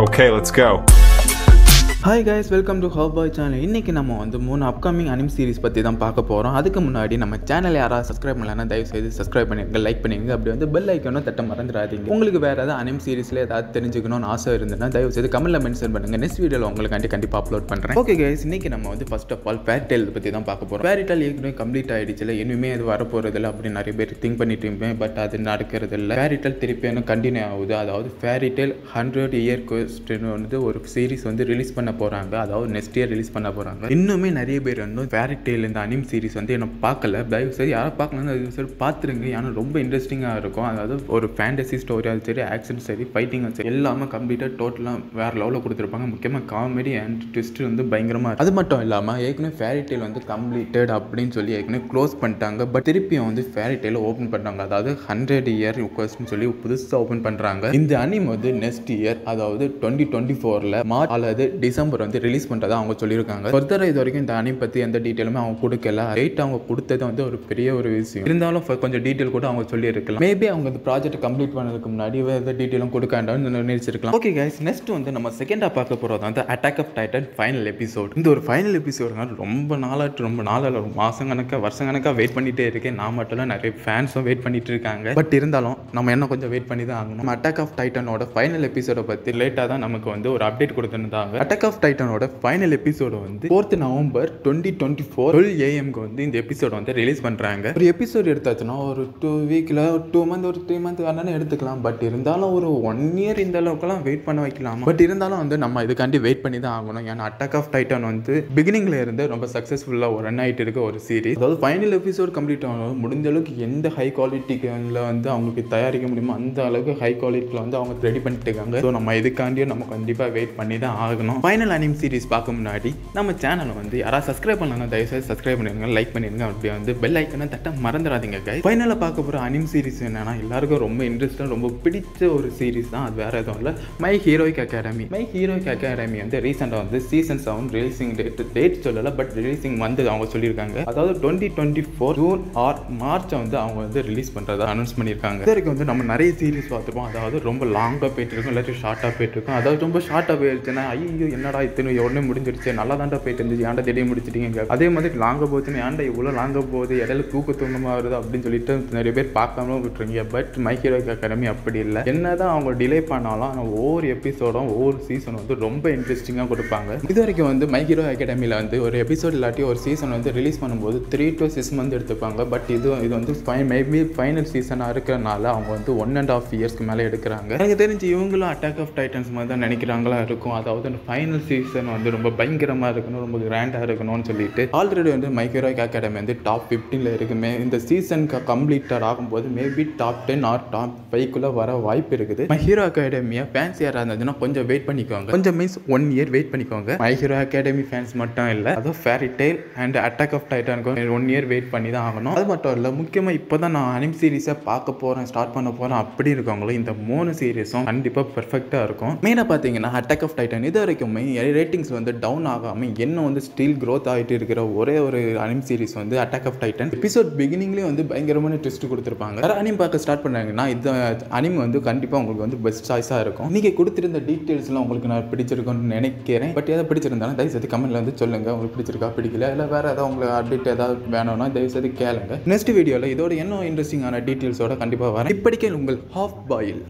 Okay, let's go. Hi guys welcome to how boy channel இன்றைக்கி நம்ம வந்து மூணு அப்கமிங் அனிம் சீரிஸ் பற்றி தான் பார்க்க போகிறோம் அதுக்கு முன்னாடி நம்ம சேனல் யாராவது சப்ஸ்கிரைப் பண்ணலன்னா தயவு செய்து சப்ஸ்கிரைப் பண்ணிடுங்க லைக் பண்ணிடுங்க அப்படி வந்து பெல் ஐக்கனும் தட்ட மறந்துடாதீங்க. உங்களுக்கு வேறு ஏதாவது அனிம் சீரிஸில் ஏதாவது தெரிஞ்சுக்கணும்னு ஆசை இருந்ததுன்னா தயவு செய்து கமெண்ட்டில் மென்ஷன் பண்ணுங்கள் நெக்ஸ்ட் வீடியோவில் உங்களுக்காண்டி கண்டிப்பாக அப்லோட் பண்ணுறேன் ஓகே கைஸ் இன்றைக்கி நம்ம வந்து ஃபஸ்ட் ஆஃப் ஆல் ஃபேரிடேல் பற்றி தான் பார்க்க போகிறோம் ஃபேரிட்டல் ஏற்கனவே கம்ப்ளீட் ஆகிடுச்சுல இனிமேல் அது வரப்போகிறதில்ல அப்படின்னு நிறைய பேர் திங்க் பண்ணிட்டு இருப்பேன். பட் அது நடக்கிறது இல்லை ஃபேரிடேல் திருப்பி இன்னும் கண்டினியூ ஆகுது. அதாவது ஃபேரிடேல் ஹண்ட்ரட் இயர் கொஸ்டின் வந்து ஒரு சீரிஸ் வந்து ரிலீஸ் பண்ண போகிறாங்க அதாவது நெக்ஸ்ட் இயர் ரிலீஸ் பண்ண போகிறாங்க இன்னுமே நிறைய பேர் வந்து ஃபேரி டெய்ல் இந்த அனிம் சீரிஸ் வந்து என்ன பார்க்கல. தயவு சரி யாரும் பார்க்கலன்னு தயவு சரி பார்த்துருங்க. ஏன்னா ரொம்ப இன்ட்ரெஸ்டிங்காக இருக்கும். அதாவது ஒரு ஃபேண்டசி ஸ்டோரியாக சரி ஆக்ஷன் சரி ஃபைட்டிங் சரி எல்லாமே கம்ப்ளீட்டாக டோட்டலாக வேறு லெவலில் கொடுத்துருப்பாங்க. முக்கியமாக காமெடி அண்ட் ட்விஸ்ட் வந்து பயங்கரமாக அது மட்டும் இல்லாமல் ஏற்கனவே ஃபேரி டெய்ல் வந்து கம்ப்ளீட்டட் அப்படின்னு சொல்லி ஏற்கனவே க்ளோஸ் பண்ணிட்டாங்க. பட் திருப்பியும் வந்து ஃபேரி டேல் ஓப்பன் பண்ணாங்க அதாவது ஹண்ட்ரட் இயர் ரிக்வஸ்ட்னு சொல்லி புதுசாக ஓப்பன் பண்ணுறாங்க இந்த அனிம் வந்து நெக்ஸ்ட் இயர் அதாவது டுவெண்ட்டி டுவெண்ட்டி ஃபோரில் மார்ச் அல்லது டிசம்பர் வந்து ரிலீஸ் பண்ணுறதா அவங்க சொல்லியிருக்காங்க. ஃபர்தர் இது வரைக்கும் இந்த அணி பற்றி எந்த டீட்டெயிலுமே அவங்க கொடுக்கல. ரேட் அவங்க கொடுத்தது வந்து ஒரு பெரிய ஒரு விஷயம். இருந்தாலும் ஃப- கொஞ்சம் டீட்டெயில் கூட அவங்க சொல்லியிருக்கலாம். மேபி அவங்க இந்த ப்ராஜெக்ட் கம்ப்ளீட் பண்ணதுக்கு முன்னாடி எந்த டீட்டெயிலும் கொடுக்க வேண்டாம்னு நினைச்சிருக்கலாம். ஓகே கைஸ் நெக்ஸ்ட் வந்து நம்ம செகண்டாக பார்க்க போகிறது வந்து attack of titan final episode இந்த ஒரு ஃபைனல் எபிசோட்னால ரொம்ப நாளாட்டு ரொம்ப நாளாக மாதம் கணக்காக வருஷம் கணக்காக வெயிட் பண்ணிகிட்டே இருக்கேன். நான் மட்டும் இல்லை நிறைய ஃபேன்ஸும் வெயிட் பண்ணிட்டு இருக்காங்க. பட் இருந்தாலும் நம்ம என்ன கொஞ்சம் வெயிட் பண்ணி தான் ஆகணும் அட்டாக் ஆஃப் டைட்டனோட ஃபைனல் எபிசோட பற்றி லேட்டாக தான் நமக்கு வந்து ஒரு அப்டேட் கொடுத்துருந்தாங்க. அட்டாக் ஆஃப் டைட்டனோட ஃபைனல் எபிசோடு வந்து fourth November twenty twenty four twelve ஏஎம்க்கு வந்து இந்த எபிசோட் வந்து ரிலீஸ் பண்ணுறாங்க ஒரு எபிசோட் எடுத்தாச்சுன்னா ஒரு டூ வீக்கில் டூ மந்த் ஒரு த்ரீ மந்த் வேணாலும் எடுத்துக்கலாம். பட் இருந்தாலும் ஒரு ஒன் இயர் இந்த அளவுக்குலாம் வெயிட் பண்ண வைக்கலாம்? பட் இருந்தாலும் வந்து நம்ம இதுக்காண்டி வெயிட் பண்ணி தான் ஆகணும். ஏன்னா அட்டாக் ஆஃப் டைட்டன் வந்து பிகினிங்ல இருந்து ரொம்ப சக்ஸஸ்ஃபுல்லாக ஒரு ரன் ஆகிட்டு இருக்க ஒரு சீரிஸ் அதாவது ஃபைனல் எபிசோட் கம்ப்ளீட் ஆகணும் முடிஞ்ச அளவுக்கு எந்த ஹை குவாலிட்டிகளில் வந்து அவங்களுக்கு தயாரிக்க முடியுமோ அந்த அளவுக்கு ஹை குவாலிட்டியில் வந்து அவங்க ரெடி பண்ணிட்டு இருக்காங்க. ஸோ நம்ம இதுக்காண்டியும் நம்ம கண்டிப்பாக வெயிட் பண்ணி தான் ஆகணும். ஃபைனல் அனிம் சீரிஸ் பார்க்க முன்னாடி நம்ம சேனலை வந்து யாராவது சப்ஸ்கிரைப் பண்ணலாம் தயவுசெய்து சப்ஸ்கிரைப் பண்ணிடுங்க லைக் பண்ணிடுங்க. அப்படியே வந்து பெல் ஐக்கனை தட்ட மறந்துடாதீங்க கை ஃபைனலாக பார்க்க போகிற அனிம் சீரிஸ் என்னன்னா எல்லாருக்கும் ரொம்ப இன்ட்ரெஸ்டாக ரொம்ப பிடிச்ச ஒரு சீரிஸ் தான். அது வேறு எதுவும் இல்லை. My heroic academy my heroic academy வந்து ரீசெண்டாக வந்து season seven releasing date date சொல்லலை பட் ரிலீசிங் வந்து அவங்க சொல்லியிருக்காங்க. அதாவது twenty twenty four June or மார்ச்சை வந்து அவங்க வந்து ரிலீஸ் பண்ணுறதா அனௌன்ஸ் பண்ணியிருக்காங்க. இது வரைக்கும் வந்து நம்ம நிறைய சீரிஸ் பார்த்துப்போம் அதாவது ரொம்ப லாங்காக போயிட்டு இருக்கும் இல்லாட்டி ஷார்ட்டாக போயிட்டு இருக்கும். அதாவது ரொம்ப ஷார்ட்டாக போயிருச்சுன்னா ஐயோ என்னடா இத்தனை உடனே முடிஞ்சிருச்சு? நல்லா தாண்டா போயிட்டு இருந்துச்சு ஏன்டா திடீர்னு முடிச்சிட்டீங்க? அதே மாதிரி லாங்க போச்சுன்னு ஏன்டா இவ்வளோ லாங்க போகுது? இடையில தூக்க தூங்கமாக வருது அப்படின்னு சொல்லிட்டு நிறைய பேர் பார்க்காம விட்டுருங்க பட் மைக்ரோ அகாடமி அப்படி இல்லை. என்னதான் அவங்க டிலே பண்ணாலும் ஆனால் ஒவ்வொரு எபிசோடும் ஒவ்வொரு சீசன் வந்து ரொம்ப இன்ட்ரெஸ்டிங்காக கொடுப்பாங்க. இது வரைக்கும் வந்து மைக்ரோ அகாடமியில் வந்து ஒரு எபிசோட் இல்லாட்டி ஒரு சீசன் வந்து ரிலீஸ் பண்ணும்போது த்ரீ டு சிக்ஸ் மந்த் எடுத்துப்பாங்க. பட் இது இது வந்து மேபி ஃபைனல் சீசனாக இருக்கிறனால அவங்க வந்து ஒன் அண்ட் ஆஃப் இயர்ஸ்க்கு மேலே எடுக்கிறாங்க. எனக்கு தெரிஞ்சு இவங்களும் அட்டாக் ஆஃப் டைட்டன்ஸ் மாதிரி தான் நினைக்கிறாங்களா இருக்கும். அதாவது ஃபைனல் ஃபைனல் சீசன் வந்து ரொம்ப பயங்கரமாக இருக்கணும் ரொம்ப கிராண்டாக இருக்கணும்னு சொல்லிட்டு ஆல்ரெடி வந்து மைக்ரோக் அகாடமி வந்து டாப் ஃபிஃப்டீனில் இருக்குமே. இந்த சீசன் கம்ப்ளீட்டட் ஆகும்போது maybe top ten or top ஃபைவ்க்குள்ளே வர வாய்ப்பு இருக்குது. மை ஹீரோ அகாடமியை ஃபேன்ஸ் யாராக இருந்ததுன்னா கொஞ்சம் வெயிட் பண்ணிக்கோங்க. கொஞ்சம் மீன்ஸ் ஒன் இயர் வெயிட் பண்ணிக்கோங்க. மை ஹீரோ அகாடமி ஃபேன்ஸ் மட்டும் இல்லை அதுவும் fairy tail and attack of டைட்டானுக்கும் one year wait பண்ணி தான் ஆகணும். அது மட்டும் இல்லை முக்கியமாக இப்போ தான் நான் அனிம் சீரிஸை பார்க்க போகிறேன் ஸ்டார்ட் பண்ண போகிறேன் அப்படி இருக்கவங்களும் இந்த மூணு சீரீஸும் கண்டிப்பாக பெர்ஃபெக்டாக இருக்கும். மெயினாக பார்த்தீங்கன்னா அட்டாக் ஆஃப் டைட்டன் இது வரைக்கும் ரேட்டிங்ஸ் வந்து டவுன் ஆகாமல் என்ன வந்து ஸ்டில் க்ரோத் ஆகிட்டு இருக்கிற ஒரே ஒரு அனிம் சீரிஸ் வந்து அட்டாக் ஆஃப் டைட்டன் எபிசோட் பிகினிங்லேயே வந்து பயங்கரமான ட்விஸ்ட் கொடுத்துருப்பாங்க. வேறு அனிம் பார்க்க ஸ்டார்ட் பண்ணாங்கன்னா இந்த அனிம் வந்து கண்டிப்பாக உங்களுக்கு வந்து பெஸ்ட் சாய்ஸாக இருக்கும். நீங்கள் கொடுத்துருந்த டீட்டெயில்ஸ்லாம் உங்களுக்கு நான் பிடிச்சிருக்கோன்னு நினைக்கிறேன். பட் எதாவது பிடிச்சிருந்தாலும் தயவுசெய்து கமெண்ட்டில் வந்து சொல்லுங்கள் உங்களுக்கு பிடிச்சிருக்கா பிடிக்கல? இல்லை வேறு ஏதாவது உங்களுக்கு அப்டேட் ஏதாவது வேணும்னா தயவுசெய்து கேளுங்க. நெக்ஸ்ட் வீடியோவில் இதோட இன்னும் இன்ட்ரெஸ்டிங்கான டீட்டெயில்ஸோட கண்டிப்பாக வரேன். இப்படிக்கே உங்கள் ஹாஃப் பாயில்